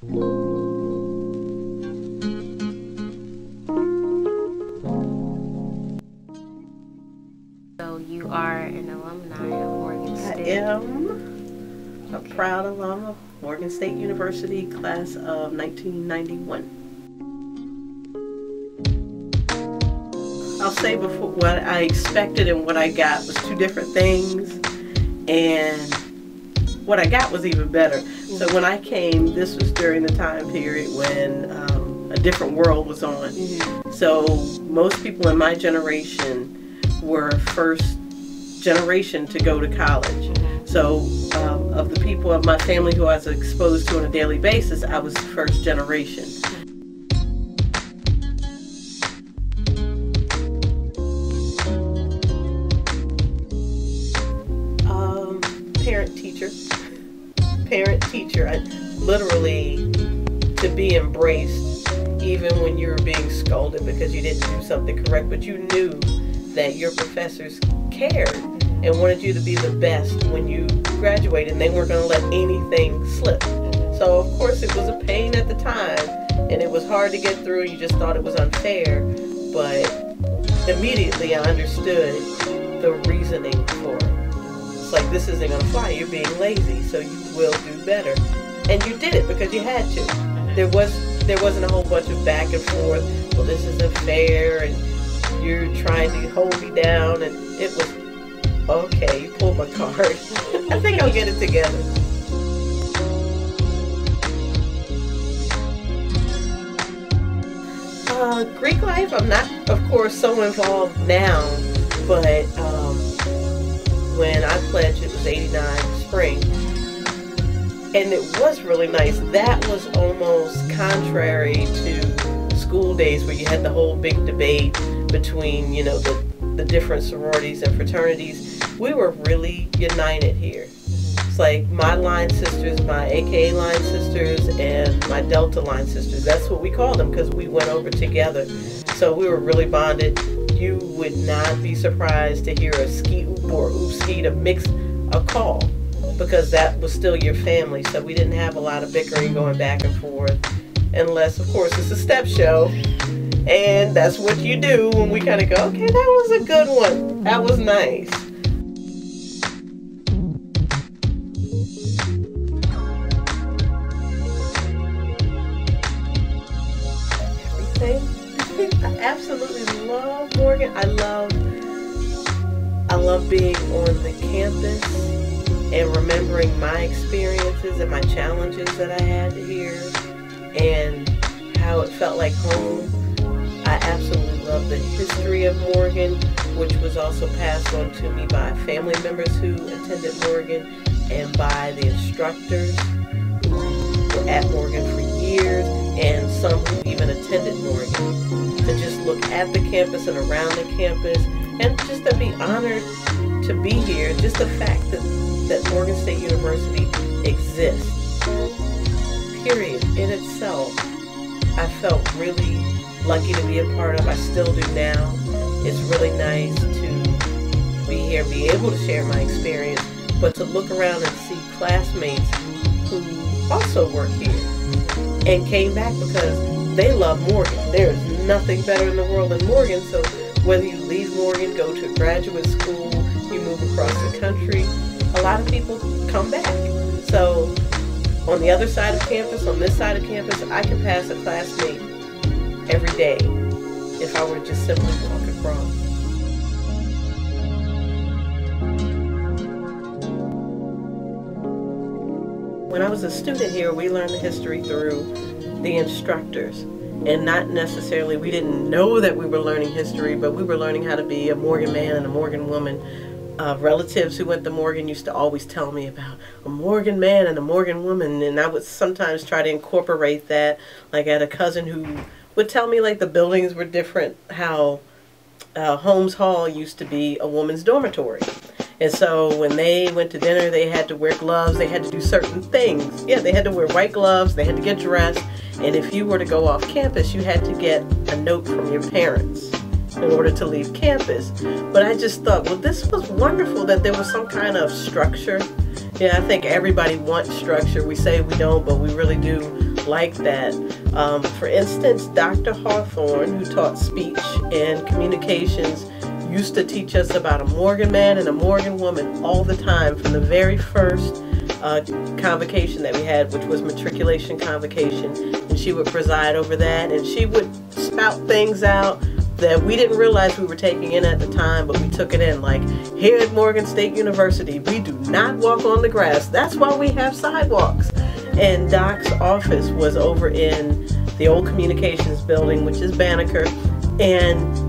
So you are an alumni of Morgan State. I am a proud alum of Morgan State University, class of 1991. I'll say before what I expected and what I got was two different things, and what I got was even better. So when I came, this was during the time period when um, a different world was on. So most people in my generation were first generation to go to college. So um, of the people of my family who I was exposed to on a daily basis, I was first generation. Parent teacher. Parent teacher. I, literally to be embraced even when you were being scolded because you didn't do something correct, but you knew that your professors cared and wanted you to be the best when you graduated and they weren't going to let anything slip. So, of course, it was a pain at the time and it was hard to get through. You just thought it was unfair, but immediately I understood the reasoning for it. Like this isn't going to fly. You're being lazy, so you will do better. And you did it because you had to. There was there wasn't a whole bunch of back and forth. Well, this isn't fair, and you're trying to hold me down, and it was okay. You pulled my card. I think I'll get it together. Uh, Greek life, I'm not, of course, so involved now, but um, pledged, it was 89 spring. And it was really nice. That was almost contrary to school days where you had the whole big debate between, you know, the, the different sororities and fraternities. We were really united here. It's like my line sisters, my AKA line sisters, and my Delta line sisters. That's what we called them because we went over together. So we were really bonded. You would not be surprised to hear a ski oop or oop to mix a call because that was still your family. So we didn't have a lot of bickering going back and forth, unless, of course, it's a step show. And that's what you do when we kind of go, okay, that was a good one. That was nice. Absolutely love Morgan. I love I love being on the campus and remembering my experiences and my challenges that I had here and how it felt like home. I absolutely love the history of Morgan, which was also passed on to me by family members who attended Morgan and by the instructors at Morgan for years and some who even attended Morgan. To just look at the campus and around the campus and just to be honored to be here. Just the fact that, that Morgan State University exists, period, in itself, I felt really lucky to be a part of. I still do now. It's really nice to be here, be able to share my experience, but to look around and see classmates who also work here and came back because they love Morgan. There is nothing better in the world than Morgan. So whether you leave Morgan, go to graduate school, you move across the country, a lot of people come back. So on the other side of campus, on this side of campus, I can pass a classmate every day if I were to just simply walk across. When I was a student here, we learned the history through the instructors. And not necessarily, we didn't know that we were learning history, but we were learning how to be a Morgan man and a Morgan woman. Uh, relatives who went to Morgan used to always tell me about a Morgan man and a Morgan woman, and I would sometimes try to incorporate that. Like I had a cousin who would tell me like the buildings were different, how uh, Holmes Hall used to be a woman's dormitory. And so when they went to dinner, they had to wear gloves, they had to do certain things. Yeah, they had to wear white gloves, they had to get dressed, and if you were to go off campus, you had to get a note from your parents in order to leave campus. But I just thought, well, this was wonderful that there was some kind of structure. Yeah, I think everybody wants structure. We say we don't, but we really do like that. Um, for instance, Dr. Hawthorne, who taught speech and communications, used to teach us about a Morgan man and a Morgan woman all the time from the very first uh, convocation that we had, which was matriculation convocation. And she would preside over that and she would spout things out that we didn't realize we were taking in at the time, but we took it in. Like here at Morgan State University, we do not walk on the grass. That's why we have sidewalks. And Doc's office was over in the old communications building, which is Banneker. And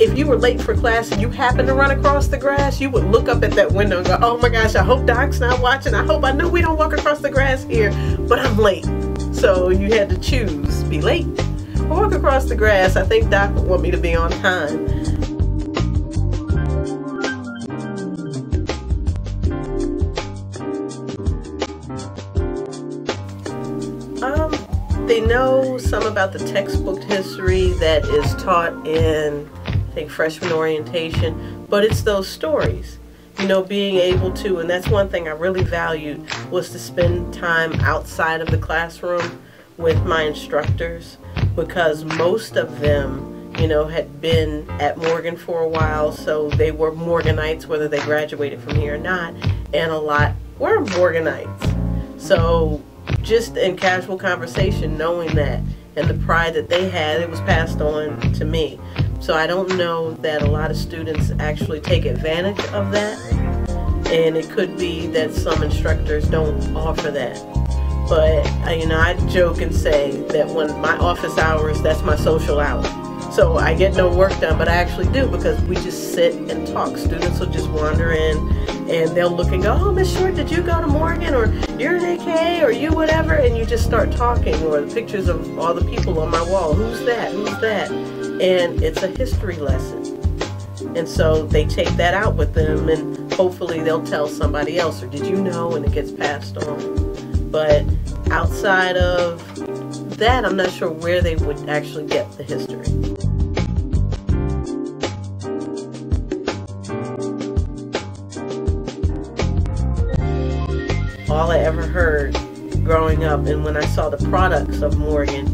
if you were late for class and you happened to run across the grass, you would look up at that window and go, oh my gosh, I hope Doc's not watching. I hope I know we don't walk across the grass here, but I'm late. So you had to choose, be late or walk across the grass. I think Doc would want me to be on time. Um, they know some about the textbook history that is taught in think freshman orientation, but it's those stories. You know, being able to, and that's one thing I really valued, was to spend time outside of the classroom with my instructors because most of them, you know, had been at Morgan for a while, so they were Morganites, whether they graduated from here or not, and a lot were Morganites. So just in casual conversation, knowing that and the pride that they had, it was passed on to me. So I don't know that a lot of students actually take advantage of that. And it could be that some instructors don't offer that. But, uh, you know, I joke and say that when my office hours, that's my social hour. So I get no work done, but I actually do because we just sit and talk. Students will just wander in and they'll look and go, oh, Miss Short, did you go to Morgan or you're an AK or you whatever? And you just start talking or the pictures of all the people on my wall. Who's that? Who's that? and it's a history lesson. And so they take that out with them and hopefully they'll tell somebody else or did you know and it gets passed on. But outside of that, I'm not sure where they would actually get the history. All I ever heard growing up and when I saw the products of Morgan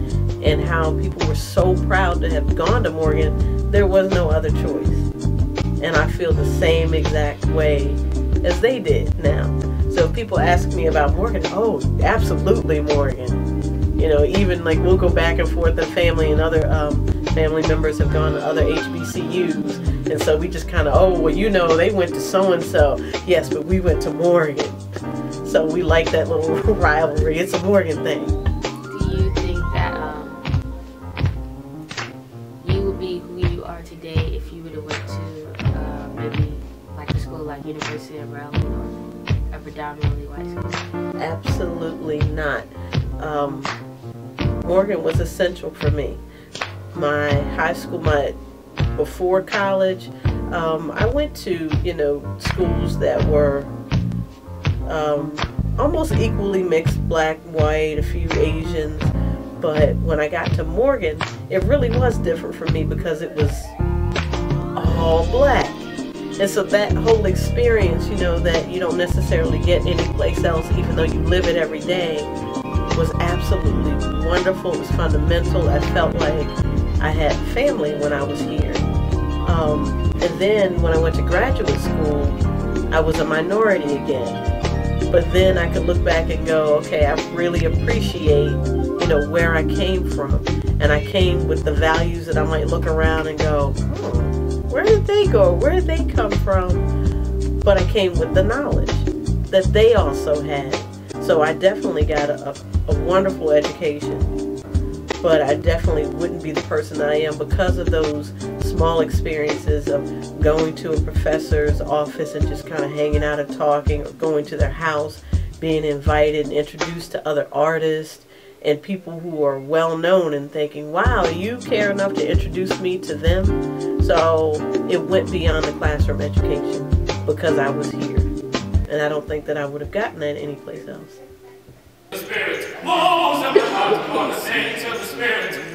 and how people were so proud to have gone to Morgan, there was no other choice. And I feel the same exact way as they did now. So if people ask me about Morgan, oh, absolutely Morgan. You know, even like we'll go back and forth the family and other um, family members have gone to other HBCUs. And so we just kind of, oh, well, you know, they went to so-and-so. Yes, but we went to Morgan. So we like that little rivalry. It's a Morgan thing. Do you think that um, you would be who you are today if you would have went to uh, maybe like a school like University of Maryland or a predominantly white school? Absolutely not. Um, Morgan was essential for me. My high school, my before college, um, I went to you know schools that were um, almost equally mixed, black, white, a few Asians. But when I got to Morgan, it really was different for me because it was all black. And so that whole experience, you know, that you don't necessarily get anyplace else, even though you live it every day, was absolutely wonderful. It was fundamental. I felt like I had family when I was here. Um, and then when I went to graduate school, I was a minority again. But then I could look back and go, okay, I really appreciate, you know, where I came from. And I came with the values that I might look around and go, hmm, where did they go? Where did they come from? But I came with the knowledge that they also had. So I definitely got a, a, wonderful education. But I definitely wouldn't be the person I am because of those small experiences of going to a professor's office and just kind of hanging out and talking or going to their house, being invited and introduced to other artists and people who are well known and thinking, wow, you care enough to introduce me to them. So it went beyond the classroom education because I was here. And I don't think that I would have gotten that anyplace else. Balls of the heart, born the saints of the spirit.